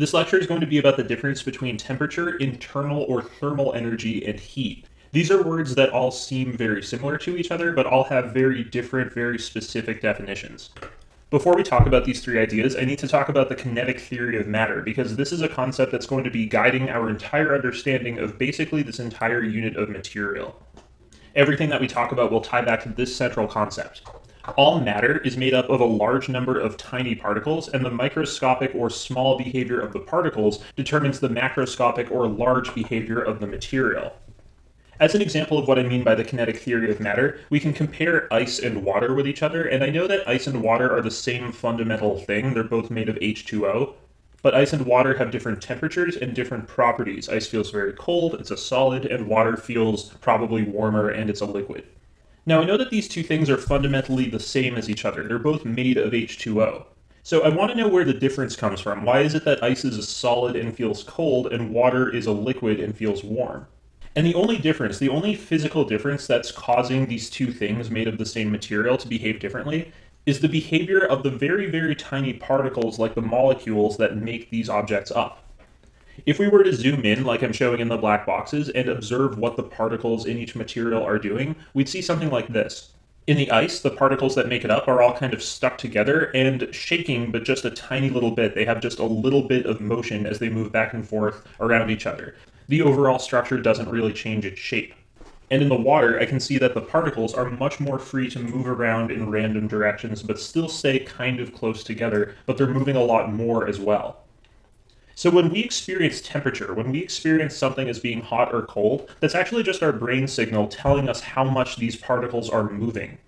This lecture is going to be about the difference between temperature, internal or thermal energy, and heat. These are words that all seem very similar to each other, but all have very different, very specific definitions. Before we talk about these three ideas, I need to talk about the kinetic theory of matter, because this is a concept that's going to be guiding our entire understanding of basically this entire unit of material. Everything that we talk about will tie back to this central concept. All matter is made up of a large number of tiny particles, and the microscopic or small behavior of the particles determines the macroscopic or large behavior of the material. As an example of what I mean by the kinetic theory of matter, we can compare ice and water with each other, and I know that ice and water are the same fundamental thing, they're both made of H2O, but ice and water have different temperatures and different properties. Ice feels very cold, it's a solid, and water feels probably warmer and it's a liquid. Now I know that these two things are fundamentally the same as each other. They're both made of H2O. So I want to know where the difference comes from. Why is it that ice is a solid and feels cold and water is a liquid and feels warm? And the only difference, the only physical difference that's causing these two things made of the same material to behave differently is the behavior of the very, very tiny particles like the molecules that make these objects up. If we were to zoom in, like I'm showing in the black boxes, and observe what the particles in each material are doing, we'd see something like this. In the ice, the particles that make it up are all kind of stuck together and shaking, but just a tiny little bit. They have just a little bit of motion as they move back and forth around each other. The overall structure doesn't really change its shape. And in the water, I can see that the particles are much more free to move around in random directions, but still stay kind of close together, but they're moving a lot more as well. So when we experience temperature, when we experience something as being hot or cold, that's actually just our brain signal telling us how much these particles are moving.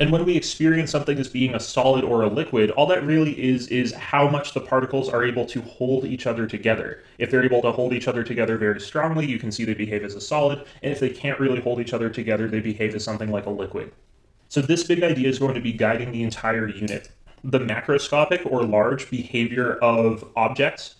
And when we experience something as being a solid or a liquid, all that really is is how much the particles are able to hold each other together. If they're able to hold each other together very strongly, you can see they behave as a solid, and if they can't really hold each other together, they behave as something like a liquid. So this big idea is going to be guiding the entire unit. The macroscopic or large behavior of objects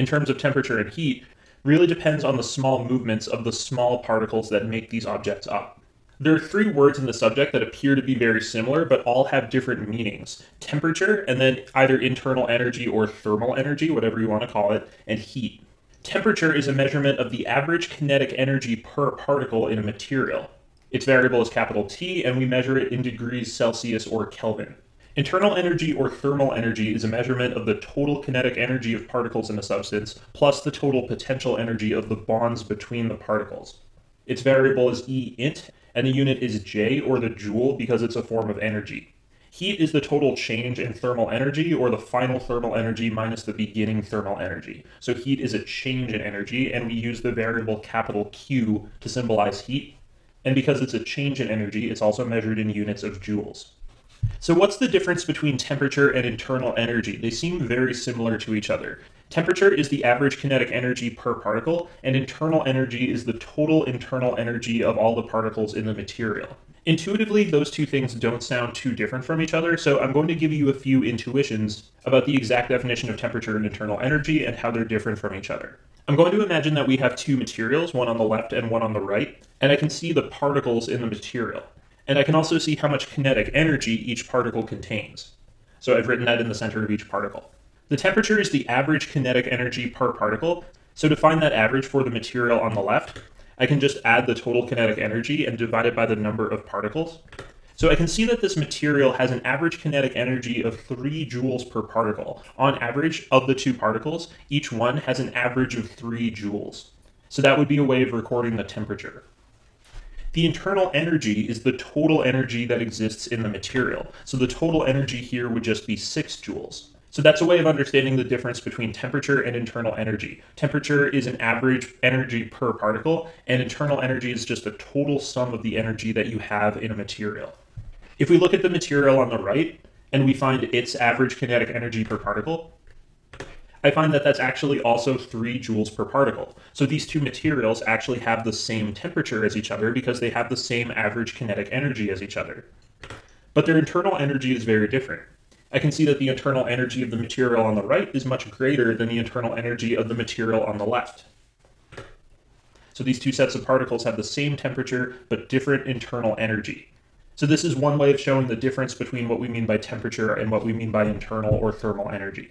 in terms of temperature and heat really depends on the small movements of the small particles that make these objects up. There are three words in the subject that appear to be very similar, but all have different meanings. Temperature, and then either internal energy or thermal energy, whatever you want to call it, and heat. Temperature is a measurement of the average kinetic energy per particle in a material. Its variable is capital T, and we measure it in degrees Celsius or Kelvin. Internal energy or thermal energy is a measurement of the total kinetic energy of particles in a substance plus the total potential energy of the bonds between the particles. Its variable is E int, and the unit is J or the joule because it's a form of energy. Heat is the total change in thermal energy or the final thermal energy minus the beginning thermal energy. So heat is a change in energy, and we use the variable capital Q to symbolize heat. And because it's a change in energy, it's also measured in units of joules. So what's the difference between temperature and internal energy? They seem very similar to each other. Temperature is the average kinetic energy per particle, and internal energy is the total internal energy of all the particles in the material. Intuitively, those two things don't sound too different from each other, so I'm going to give you a few intuitions about the exact definition of temperature and internal energy and how they're different from each other. I'm going to imagine that we have two materials, one on the left and one on the right, and I can see the particles in the material and I can also see how much kinetic energy each particle contains. So I've written that in the center of each particle. The temperature is the average kinetic energy per particle, so to find that average for the material on the left, I can just add the total kinetic energy and divide it by the number of particles. So I can see that this material has an average kinetic energy of 3 joules per particle. On average, of the two particles, each one has an average of 3 joules. So that would be a way of recording the temperature. The internal energy is the total energy that exists in the material. So the total energy here would just be 6 joules. So that's a way of understanding the difference between temperature and internal energy. Temperature is an average energy per particle, and internal energy is just the total sum of the energy that you have in a material. If we look at the material on the right, and we find its average kinetic energy per particle, I find that that's actually also 3 joules per particle. So these two materials actually have the same temperature as each other because they have the same average kinetic energy as each other. But their internal energy is very different. I can see that the internal energy of the material on the right is much greater than the internal energy of the material on the left. So these two sets of particles have the same temperature, but different internal energy. So this is one way of showing the difference between what we mean by temperature and what we mean by internal or thermal energy.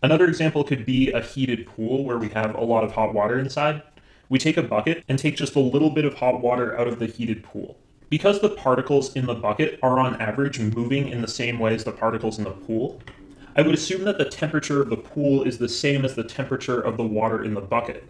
Another example could be a heated pool where we have a lot of hot water inside. We take a bucket and take just a little bit of hot water out of the heated pool. Because the particles in the bucket are on average moving in the same way as the particles in the pool, I would assume that the temperature of the pool is the same as the temperature of the water in the bucket.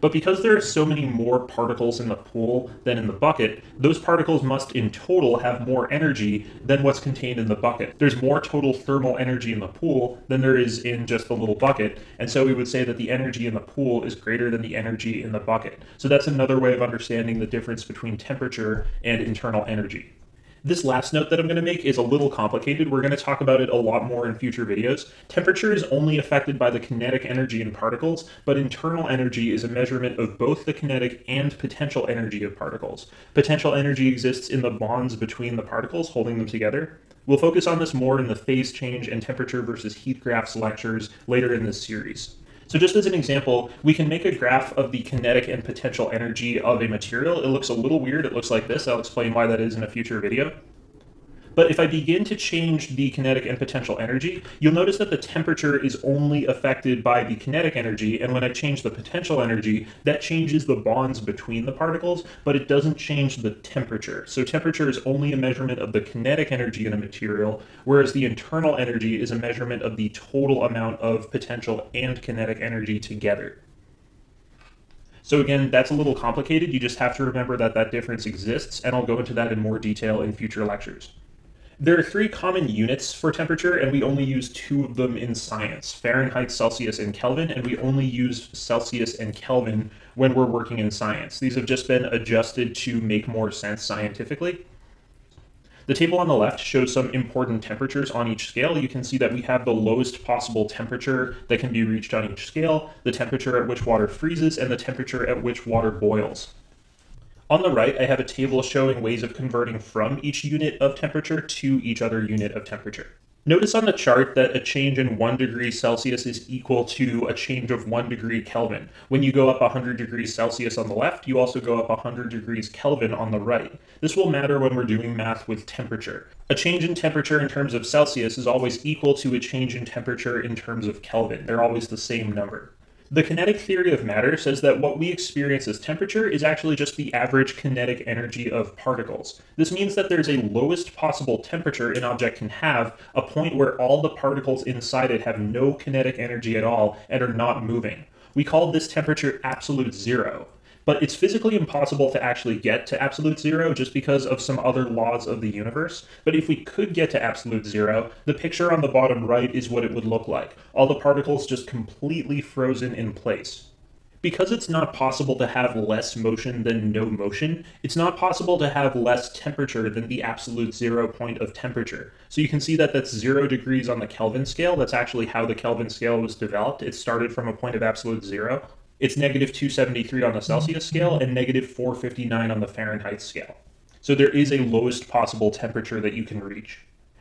But because there are so many more particles in the pool than in the bucket, those particles must in total have more energy than what's contained in the bucket. There's more total thermal energy in the pool than there is in just the little bucket, and so we would say that the energy in the pool is greater than the energy in the bucket. So that's another way of understanding the difference between temperature and internal energy. This last note that I'm going to make is a little complicated. We're going to talk about it a lot more in future videos. Temperature is only affected by the kinetic energy in particles, but internal energy is a measurement of both the kinetic and potential energy of particles. Potential energy exists in the bonds between the particles holding them together. We'll focus on this more in the phase change and temperature versus heat graphs lectures later in this series. So just as an example, we can make a graph of the kinetic and potential energy of a material. It looks a little weird. It looks like this. I'll explain why that is in a future video. But if I begin to change the kinetic and potential energy, you'll notice that the temperature is only affected by the kinetic energy, and when I change the potential energy, that changes the bonds between the particles, but it doesn't change the temperature. So temperature is only a measurement of the kinetic energy in a material, whereas the internal energy is a measurement of the total amount of potential and kinetic energy together. So again, that's a little complicated. You just have to remember that that difference exists, and I'll go into that in more detail in future lectures. There are three common units for temperature, and we only use two of them in science Fahrenheit, Celsius, and Kelvin, and we only use Celsius and Kelvin when we're working in science. These have just been adjusted to make more sense scientifically. The table on the left shows some important temperatures on each scale. You can see that we have the lowest possible temperature that can be reached on each scale, the temperature at which water freezes, and the temperature at which water boils. On the right, I have a table showing ways of converting from each unit of temperature to each other unit of temperature. Notice on the chart that a change in 1 degree Celsius is equal to a change of 1 degree Kelvin. When you go up 100 degrees Celsius on the left, you also go up 100 degrees Kelvin on the right. This will matter when we're doing math with temperature. A change in temperature in terms of Celsius is always equal to a change in temperature in terms of Kelvin. They're always the same number. The kinetic theory of matter says that what we experience as temperature is actually just the average kinetic energy of particles. This means that there's a lowest possible temperature an object can have, a point where all the particles inside it have no kinetic energy at all and are not moving. We call this temperature absolute zero but it's physically impossible to actually get to absolute zero just because of some other laws of the universe. But if we could get to absolute zero, the picture on the bottom right is what it would look like. All the particles just completely frozen in place. Because it's not possible to have less motion than no motion, it's not possible to have less temperature than the absolute zero point of temperature. So you can see that that's zero degrees on the Kelvin scale. That's actually how the Kelvin scale was developed. It started from a point of absolute zero. It's negative 273 on the Celsius scale and negative 459 on the Fahrenheit scale. So there is a lowest possible temperature that you can reach.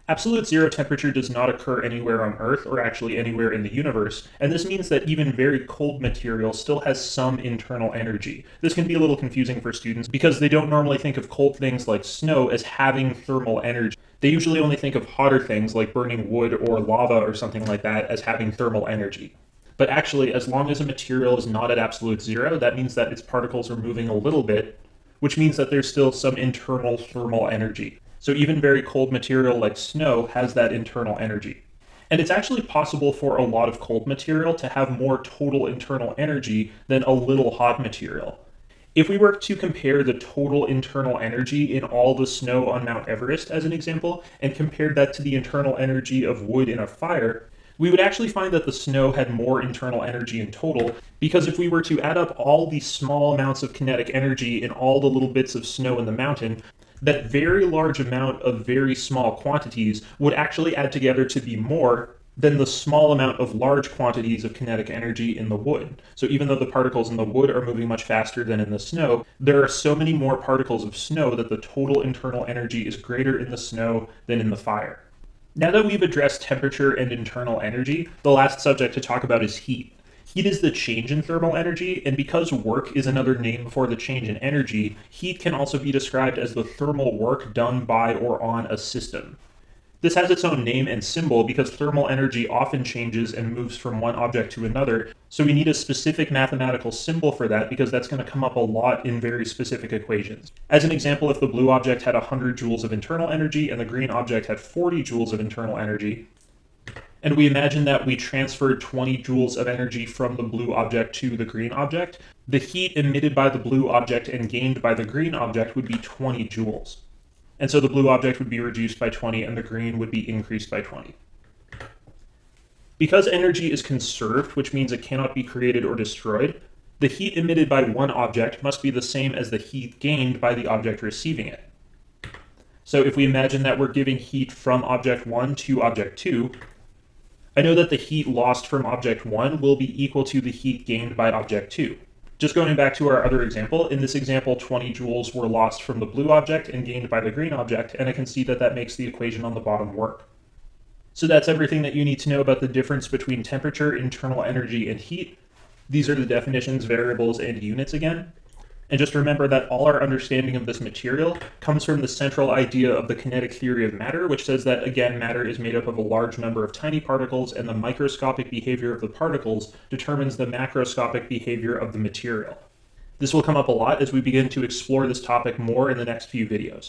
Absolute zero temperature does not occur anywhere on Earth or actually anywhere in the universe, and this means that even very cold material still has some internal energy. This can be a little confusing for students because they don't normally think of cold things like snow as having thermal energy. They usually only think of hotter things like burning wood or lava or something like that as having thermal energy. But actually, as long as a material is not at absolute zero, that means that its particles are moving a little bit, which means that there's still some internal thermal energy. So even very cold material like snow has that internal energy. And it's actually possible for a lot of cold material to have more total internal energy than a little hot material. If we were to compare the total internal energy in all the snow on Mount Everest, as an example, and compared that to the internal energy of wood in a fire, we would actually find that the snow had more internal energy in total, because if we were to add up all the small amounts of kinetic energy in all the little bits of snow in the mountain, that very large amount of very small quantities would actually add together to be more than the small amount of large quantities of kinetic energy in the wood. So even though the particles in the wood are moving much faster than in the snow, there are so many more particles of snow that the total internal energy is greater in the snow than in the fire. Now that we've addressed temperature and internal energy, the last subject to talk about is heat. Heat is the change in thermal energy, and because work is another name for the change in energy, heat can also be described as the thermal work done by or on a system. This has its own name and symbol because thermal energy often changes and moves from one object to another, so we need a specific mathematical symbol for that because that's going to come up a lot in very specific equations. As an example, if the blue object had 100 joules of internal energy and the green object had 40 joules of internal energy, and we imagine that we transferred 20 joules of energy from the blue object to the green object, the heat emitted by the blue object and gained by the green object would be 20 joules. And so the blue object would be reduced by 20 and the green would be increased by 20. Because energy is conserved, which means it cannot be created or destroyed, the heat emitted by one object must be the same as the heat gained by the object receiving it. So if we imagine that we're giving heat from object 1 to object 2, I know that the heat lost from object 1 will be equal to the heat gained by object 2. Just going back to our other example, in this example, 20 joules were lost from the blue object and gained by the green object, and I can see that that makes the equation on the bottom work. So that's everything that you need to know about the difference between temperature, internal energy, and heat. These are the definitions, variables, and units again. And just remember that all our understanding of this material comes from the central idea of the kinetic theory of matter, which says that, again, matter is made up of a large number of tiny particles, and the microscopic behavior of the particles determines the macroscopic behavior of the material. This will come up a lot as we begin to explore this topic more in the next few videos.